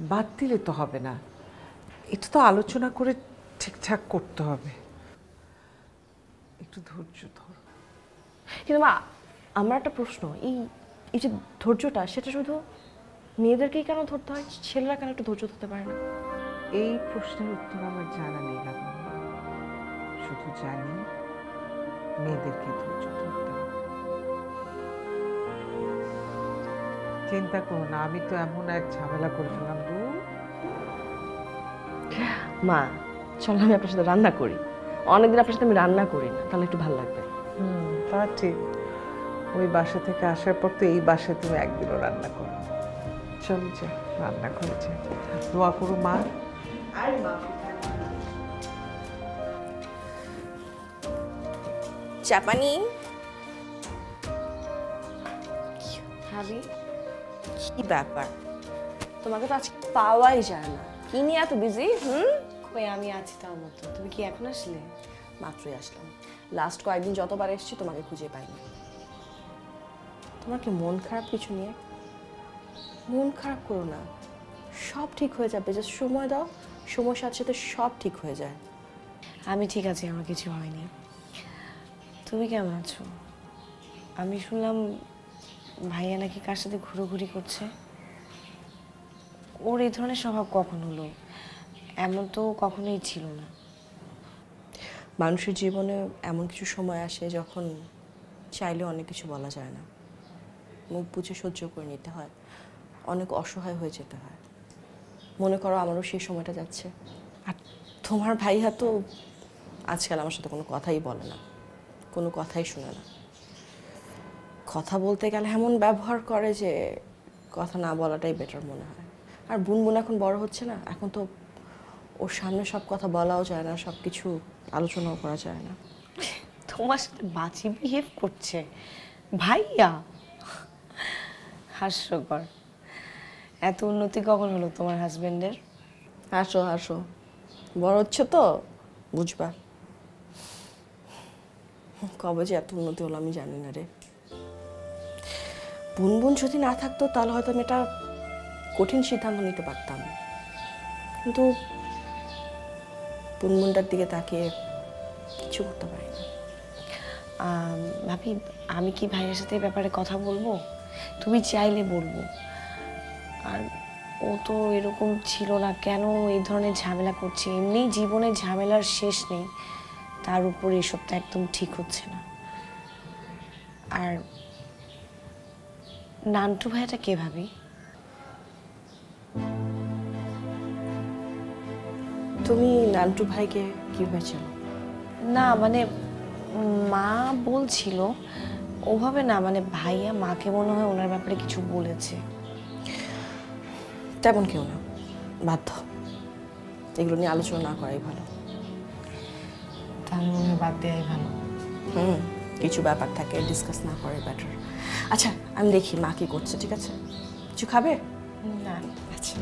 বাদ দিলে তো হবে না। এটা তো আলোচনা করে ঠিকঠাক করতে হবে। একটু ধৈর্য ধর। কিন্তু মা আমার একটা প্রশ্ন। এই এই যে ধৈর্যটা সেটা শুধু মেয়েদেরকেই কেন ধরতে হয়? ছেলেরা কেন একটু ধৈর্য ধরতে পারে না? এই প্রশ্নের উত্তর আমার জানা নেই শুধু জানি মেয়েদেরকে ধৈর্য ধরতে হবে। চিন্তা করো না আমি তো এমন এক ঝামেলা করে ফেললাম দূর মা চল আমি আপনার সাথে রান্না করি। অনেকদিন আপনার সাথে আমি রান্না করি না তাহলে একটু ভালো লাগবে। হুম তা ঠিক। ওই বাসা থেকে আসার পর তো এই বাসায় তুমি একদিনও রান্না করো চলো যে রান্না করেছে দোয়া করো মা। চাপানি? ভাবি? কি ব্যাপার? তোমাকে তো আজকে পাওয়াই যায় না। কি নিয়ে এত বিজি হুম? কই আমি আছি তার মতো তুমি কি এখন আসলে? মাত্রই আসলাম। লাস্ট কয়েকদিন যতবার এসেছি তোমাকে খুঁজে পাইনি। তোমার কি মন খারাপ কিছু নিয়ে? মন খারাপ করো না। সব ঠিক হয়ে যাবে। যে সময় দাও। সময়ের সাথে সাথে সব ঠিক হয়ে যায়। আমি ঠিক আছি আমার কিছু হয়নি। তুমি কেমন আছো? আমি শুনলাম ভাইয়া নাকি কার সাথে ঘুরোঘুরি করছে? ওর এই ধরনের স্বভাব কখন হলো? এমন তো কখনোই ছিল না। মানুষের জীবনে এমন কিছু সময় আসে যখন চাইলে অনেক কিছু বলা যায় না। মুখ বুঝে সহ্য করে নিতে হয়। অনেক অসহায় হয়ে যেতে হয়। মনে করো আমারও সেই সময়টা যাচ্ছে। আর তোমার ভাইয়া তো আজকাল আমার সাথে কোনো কথাই বলে না। কোনো কথাই শুনে না। কথা বলতে গেলে এমন ব্যবহার করে যে কথা না বলাটাই বেটার মনে হয়। আর বুনবুন এখন বড় হচ্ছে না এখন তো ওর সামনে সব কথা বলাও যায় না সব কিছু আলোচনাও করা যায় না। তোমার সাথে বাজি বিহেভ করছে। ভাইয়া! হাস্যকর। এত উন্নতি কখন হলো তোমার হাজবেন্ডের আসো আসো বড় হচ্ছে তো বুঝবা। কবে যে এত উন্নতি হলো আমি জানি না রে। বুনবুন যদি না থাকতো, তাহলে হয়তো আমি এটা কঠিন সিদ্ধান্ত নিতে পারতাম। কিন্তু বুনবুনটার দিকে তাকিয়ে কিছু করতে পারি না। ভাবি, আমি কি ভাইয়ের সাথে ব্যাপারে কথা বলব? তুমি চাইলে বলব। আর ও তো এরকম ছিল না, কেন এই ধরনের ঝামেলা করছে? এমনি জীবনে ঝামেলার শেষ নেই। তার উপর এসব তো একদম ঠিক হচ্ছে না। আর নান্টু ভাইয়াটা কে ভাবি? তুমি নান্টু ভাইকে কীভাবে চেনো না মানে মা বলছিল ওভাবে না মানে ভাইয়া মাকে মনে হয় ওনার ব্যাপারে কিছু বলেছে। তেমন কেউ না বাধ্য। এগুলো নিয়ে আলোচনা না করাই ভালো। তাহলে মনে হয় বাদ দেওয়াই ভালো। হুম কিছু ব্যাপার থাকে ডিসকাস না করে বেটার আচ্ছা আমি দেখি মা কি করছে ঠিক আছে? কিছু খাবে? না আচ্ছা